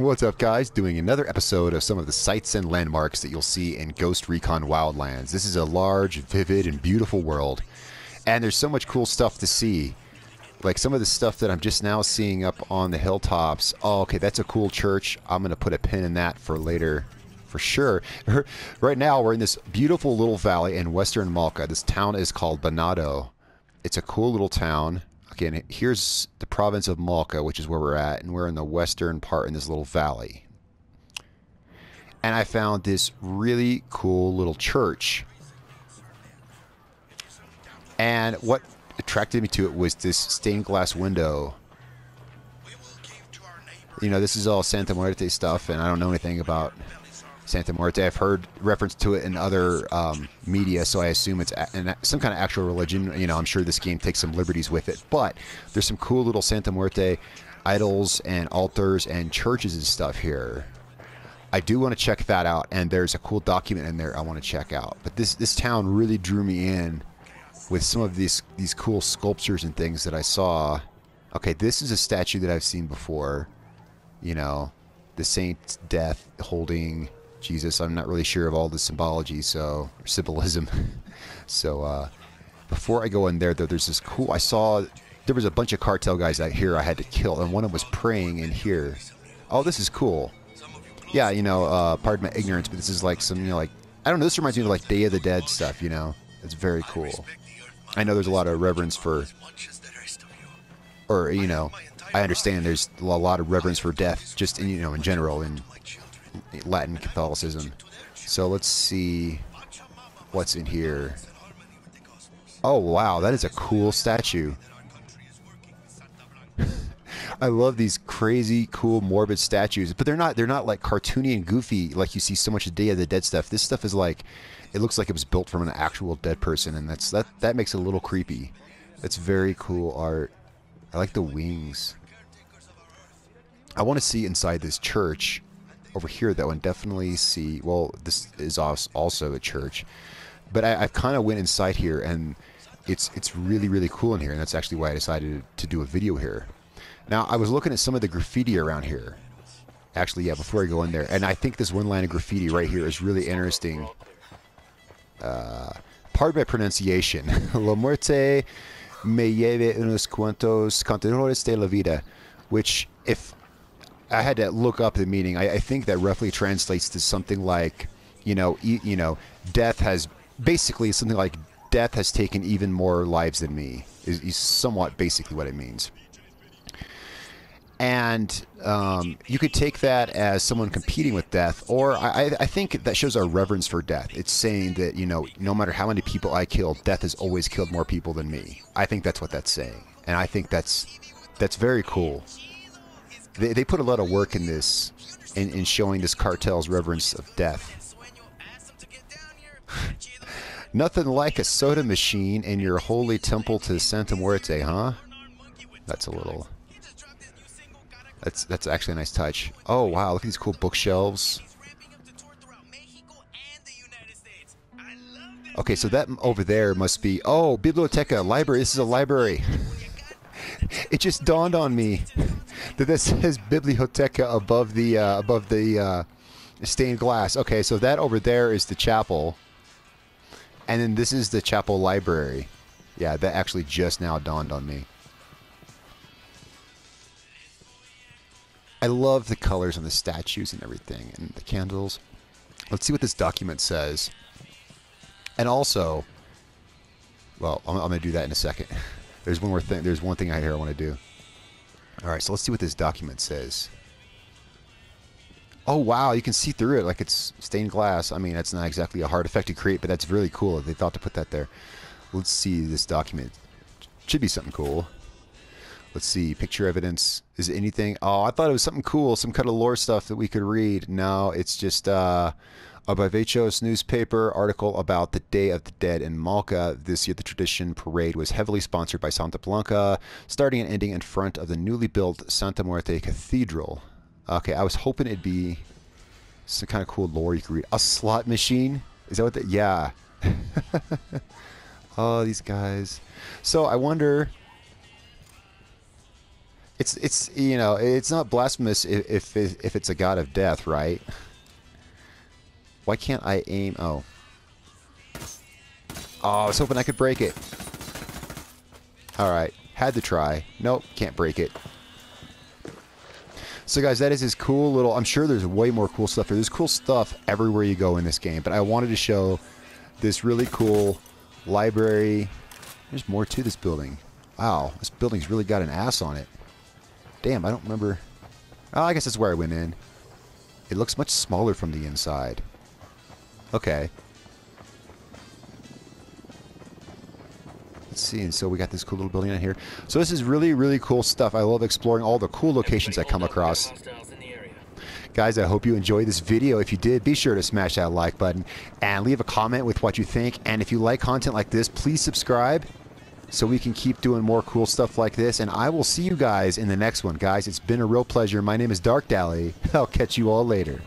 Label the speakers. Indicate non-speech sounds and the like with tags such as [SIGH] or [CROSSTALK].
Speaker 1: What's up, guys? Doing another episode of some of the sights and landmarks that you'll see in Ghost Recon Wildlands. This is a large, vivid, and beautiful world, and there's so much cool stuff to see. Like some of the stuff that I'm just now seeing up on the hilltops. Oh, okay, that's a cool church. I'm going to put a pin in that for later, for sure. [LAUGHS] right now, we're in this beautiful little valley in western Malca. This town is called Banado. It's a cool little town. Again, here's the province of Malca, which is where we're at, and we're in the western part in this little valley. And I found this really cool little church. And what attracted me to it was this stained glass window. You know, this is all Santa Muerte stuff, and I don't know anything about Santa Muerte. I've heard reference to it in other um, media, so I assume it's a, some kind of actual religion. You know, I'm sure this game takes some liberties with it, but there's some cool little Santa Muerte idols and altars and churches and stuff here. I do want to check that out, and there's a cool document in there I want to check out. But this this town really drew me in with some of these these cool sculptures and things that I saw. Okay, this is a statue that I've seen before. You know, the saint's death holding Jesus. I'm not really sure of all the symbology, so symbolism. [LAUGHS] so uh, before I go in there, though, there's this cool. I saw there was a bunch of cartel guys out here I had to kill, and one of them was praying in here. Oh, this is cool. Yeah, you know, uh, pardon my ignorance, but this is like some, you know, like I don't know. This reminds me of like Day of the Dead stuff. You know, it's very cool. I know there's a lot of reverence for, or you know, I understand there's a lot of reverence for death, just in, you know, in general in Latin Catholicism. So let's see what's in here. Oh wow, that is a cool statue. [LAUGHS] I love these crazy, cool, morbid statues, but they're not they're not like cartoony and goofy like you see so much of Day of the Dead stuff. This stuff is like it looks like it was built from an actual dead person, and that's that that makes it a little creepy. That's very cool art. I like the wings. I want to see inside this church over here though and definitely see well this is also a church. But I, have kind of went inside here and it's it's really really cool in here and that's actually why I decided to do a video here. Now I was looking at some of the graffiti around here actually yeah before I go in there and I think this one line of graffiti right here is really interesting. Uh, pardon my pronunciation. [LAUGHS] La muerte me lleve unos cuantos contadores de la vida which if I had to look up the meaning. I, I think that roughly translates to something like, you know, e- you know, death has basically something like death has taken even more lives than me. Is, is somewhat basically what it means. And um, you could take that as someone competing with death, or I, I think that shows our reverence for death. It's saying that you know, no matter how many people I kill, death has always killed more people than me. I think that's what that's saying, and I think that's that's very cool they, they put a lot of work in this, in, in showing this cartel's reverence of death. [LAUGHS] Nothing like a soda machine in your holy temple to Santa Muerte, huh? That's a little... That's that's actually a nice touch. Oh, wow, look at these cool bookshelves. Okay, so that over there must be... Oh, Biblioteca, library. This is a library. [LAUGHS] it just dawned on me that this says Biblioteca above the uh, above the uh, stained glass. Okay, so that over there is the chapel, and then this is the chapel library. Yeah, that actually just now dawned on me. I love the colors on the statues and everything, and the candles. Let's see what this document says. And also, well, I'm, I'm going to do that in a second. [LAUGHS] There's one more thing. There's one thing I here I want to do. All right, so let's see what this document says. Oh wow, you can see through it like it's stained glass. I mean, that's not exactly a hard effect to create, but that's really cool. They thought to put that there. Let's see this document. Should be something cool. Let's see, picture evidence. Is it anything? Oh, I thought it was something cool, some kind of lore stuff that we could read. No, it's just uh, a Bavechos newspaper article about the Day of the Dead in Malca. This year, the tradition parade was heavily sponsored by Santa Blanca, starting and ending in front of the newly built Santa Muerte Cathedral. Okay, I was hoping it'd be some kind of cool lore you could read. A slot machine? Is that what the. Yeah. [LAUGHS] oh, these guys. So I wonder. It's it's you know it's not blasphemous if if, if it's a god of death, right? Why can't I aim? Oh. Oh, I was hoping I could break it. All right, had to try. Nope, can't break it. So guys, that is his cool little. I'm sure there's way more cool stuff. here. There's cool stuff everywhere you go in this game, but I wanted to show this really cool library. There's more to this building. Wow, this building's really got an ass on it. Damn, I don't remember. Oh, I guess that's where I went in. It looks much smaller from the inside. Okay. Let's see, and so we got this cool little building out here. So this is really, really cool stuff. I love exploring all the cool locations I come across. Guys, I hope you enjoyed this video. If you did, be sure to smash that like button and leave a comment with what you think. And if you like content like this, please subscribe so we can keep doing more cool stuff like this. And I will see you guys in the next one. Guys, it's been a real pleasure. My name is Dark Dally. [LAUGHS] I'll catch you all later.